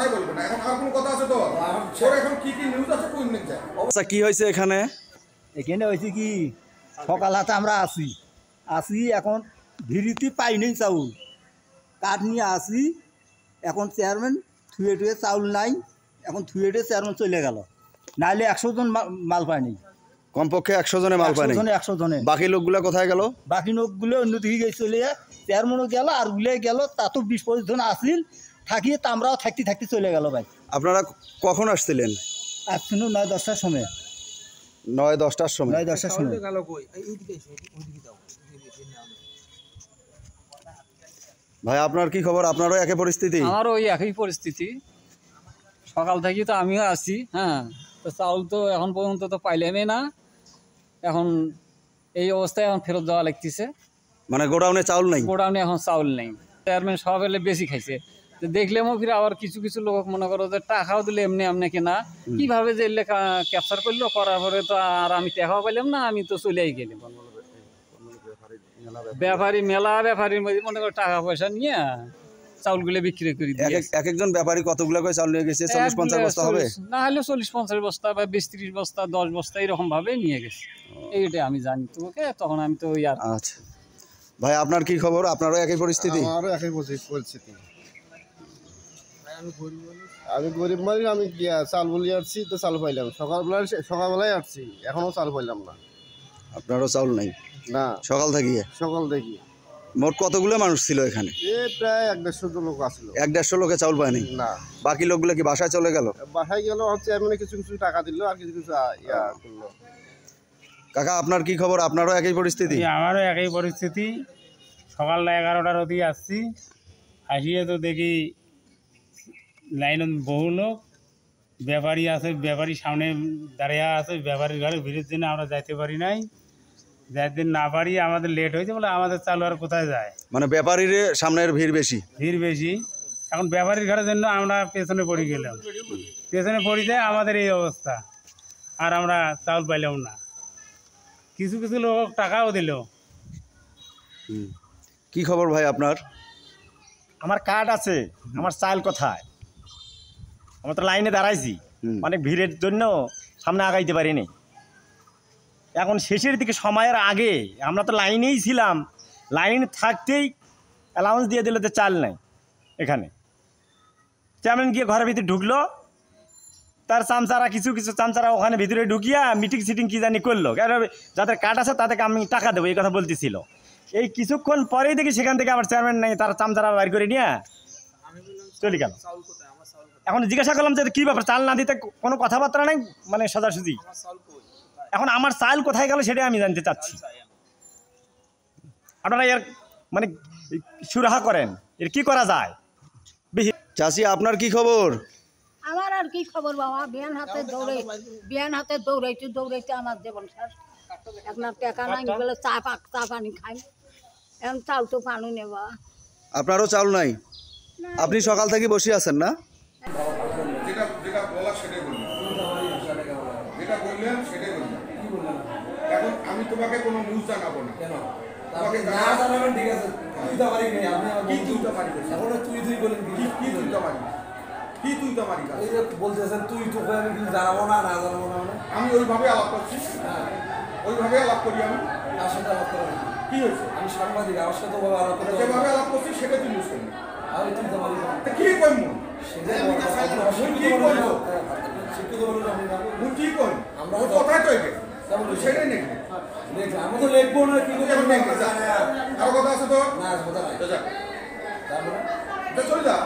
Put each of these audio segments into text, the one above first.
কথাই বলব না। এখন আর কোনো কথা আছে তো? ওর এখন কি কি নিউজ আছে কোন দিন যায় আচ্ছা কি হয়েছে এখানে? এখানে হয়েছে কি সকাল হাতে আমরা আসি। আসি এখন ভিড়িতে পাই নেই চাউল। কাঠ নিয়ে আসি এখন চেয়ারম্যান থুয়ে টুয়ে চাউল নাই এখন থুয়ে টুয়ে চেয়ারম্যান চলে গেল। নাহলে একশো জন মা- মাল পায়নি কমপক্ষে একশো জনে মাল পায়নি জনে একশো জনে। বাকি লোকগুলো কোথায় গেল? বাকি লোকগুলো অন্য দিকে গিয়ে চলে চেয়ারম্যানও গেল আর গুলে গেল তা তো বিশ পঁচিশ জন আসলিল থাকিয়ে তা আমরাও থাকতে থাকতে চলে গেল ভাই। আপনারা কখন আসছিলেন? আসছিল নয় দশটার সময়। নয় দশটার সময়। নয় দশটার সময়। ভাই আপনার কি খবর? আপনারও একই পরিস্থিতি? আমারও ওই একই পরিস্থিতি। সকাল থেকে তো আমিও আছি হ্যাঁ। তো চাউল তো এখন পর্যন্ত তো পাইলামই না। এখন এই অবস্থায় এখন ফেরত দেওয়া লাগতেছে। মানে গোডাউনে চাউল নেই? গোডাউনে এখন চাউল নেই। চেয়ারম্যান সব এলে বেশি খাইছে। তো দেখলেও ফিরে আবার কিছু কিছু লোক মনে করো যে টাকাও দিলে এমনি এমনি কিনা। কীভাবে যে এলে ক্যাপচার করল করার পরে তো আর আমি টাকাও পাইলাম না আমি তো চলেই গেলাম ব্যাপারী মেলা ব্যাপারীর মধ্যে মনে করো টাকা পয়সা নিয়ে চাউলগুলো বিক্রি করে এক দিয়ে এক- এক একজন ব্যাপারী কতগুলো করে চাউল নিয়ে গেছে? চল্লিশ পঞ্চাশ বস্তা হবে? না হলে চল্লিশ পঞ্চাশ বস্তা বা বিশ ত্রিশ বস্তা দশ বস্তা এরকম ভাবে নিয়ে গেছে। এইটাই আমি জানি তোমাকে তখন আমি তো ওই আর আচ্ছা। ভাই আপনার কি খবর? আপনারও একই পরিস্থিতি? আমারও একই পরি- পরিস্থিতি। আমি গরিব মানুষ। আমি চাল বলি আসছি তো চাল পাইলাম। সকালবেলায় সকালবেলায় আসছি এখনও চাল পাইলাম না। আপনারও চাউল নাই? না। সকাল থেকে? সকাল দেখি মোট কতগুলো মানুষ ছিল এখানে? এ প্রায় এক দেড়শো লোক আসলো এক দেড়শো লোকে চাউল পায়নি না। বাকি লোকগুলো কি বাসায় চলে গেল? বাসায় গেল হচ্ছে এমনি কিছু কিছু টাকা দিল আর কিছু কিছু ইয়া করল। কাকা আপনার কি খবর? আপনারও একই পরিস্থিতি? আমারও একই পরিস্থিতি। সকাল এগারোটার অধিক আসছি। আসিয়ে তো দেখি লাইন বহু লোক ব্যাপারী আছে ব্যাপারী সামনে দাঁড়িয়ে আছে ব্যাপারীর ঘরে ভিড়ের জন্য আমরা যাইতে পারি নাই। যাইতে না পারি আমাদের লেট হয়েছে বলে আমাদের চালু আর কোথায় যায়? মানে ব্যাপারীর সামনের ভিড় বেশি? ভিড় বেশি। এখন ব্যাপারীর ঘরের জন্য আমরা পেছনে পড়ে গেলাম। পেছনে পড়ে যায় আমাদের এই অবস্থা। আর আমরা চাউল পাইলাম না। কিছু কিছু লোক টাকাও দিল। কি খবর ভাই আপনার? আমার কার্ড আছে। আমার চাল কোথায়? আমরা তো লাইনে দাঁড়াইছি। অনেক ভিড়ের জন্য সামনে আগাইতে পারিনি। এখন শেষের দিকে সময়ের আগে আমরা তো লাইনেই ছিলাম। লাইন থাকতেই অ্যালাউন্স দিয়ে দিল যে চাল নাই এখানে। চেয়ারম্যান গিয়ে ঘরের ভিতরে ঢুকলো। তার চামচারা কিছু কিছু চামচারা ওখানে ভিতরে ঢুকিয়া মিটিং সিটিং কী জানি করল। কেন যাদের কার্ড আছে তাদেরকে আমি টাকা দেবো এই কথা বলতেছিল। এই কিছুক্ষণ পরেই দেখি সেখান থেকে আবার চেয়ারম্যান নেই তারা চামচারা বাইর করে নিয়ে চলে গেল। এখন জিজ্ঞাসা করলাম যে কী ব্যাপার চাল না দিতে কোনো কথাবার্তা নেই? মানে সোজাসুজি। এখন আমার চাল কোথায় গেল সেটাই আমি জানতে চাচ্ছি। আপনারা এর মানে সুরাহা করেন এর কি করা যায়? চাষি আপনার কি খবর? আমার আর কি খবর বাবা? বিয়ান হাতে দৌড়ে বিয়ান হাতে দৌড়াইতে দৌড়াইতে আমার জীবন শেষ। এখন টাকা নাই বলে চা পাক চা পানি খাই। এখন চাল তো পানি নেবা আপনারও চাউল নাই। আপনি সকাল থেকে বসে আছেন না? যেটা যেটা বলার সেটাই বললাম। যেটা বললেন সেটাই বললাম। এখন আমি তোমাকে কোনো নিউজ জানাব না। তোমাকে না জানাবেন ঠিক আছে। তুই তো পারি নাই আপনি কি তুই তো পারি এখন তুই তুই বলেন কি কি তুই তো পারি কি তুই তো পারি এই যে বলতেছেন তুই তো আমি জানাব না না জানাব না মানে? আমি ওইভাবে আলাপ করছি। ওইভাবে আলাপ করি আমি। তার সাথে আলাপ করেন? কি হয়েছে? আমি সাংবাদিক আমার সাথে ভাবে আলাপ হবে। যেভাবে আলাপ করছি সেটা তুই নিউজ করবি। আমি তুই তো পারি কি করব আমি তো লিখব না। আরও কথা আছে না কথা নাই যা চলে যা।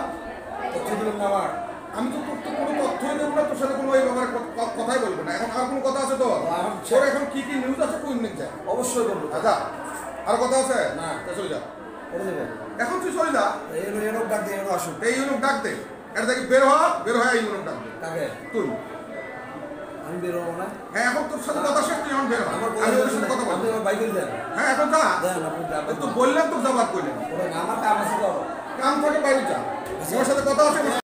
না আমার আমি কোনো তথ্যই দেবো না তোর সাথে কোনো এই ব্যাপারে কথাই বলব না এখন আর কোনো কথা আছে তো তোর এখন কি কি নিউজ আছে কোন দিন যায় অবশ্যই করব আচ্ছা আর কথা আছে না। চলে যা এখন তুই চলে যা এই এরকম ডাক এরকম এই ইউনিট ডাক দে। এটা থেকে বের হওয়া বের হয় এই ডাক দে কাকে? তুই। আমি বেরোবো না? হ্যাঁ এখন তোর সাথে কথা শেষ তুই এখন বের আমি সাথে কথা বলব। বাইকে হ্যাঁ এখন যা। দেন আপনি তো বললাম তো জবাব করলেন আমার কাম আছে তো। কাম থাকে বাইরে যা। আমার সাথে কথা আছে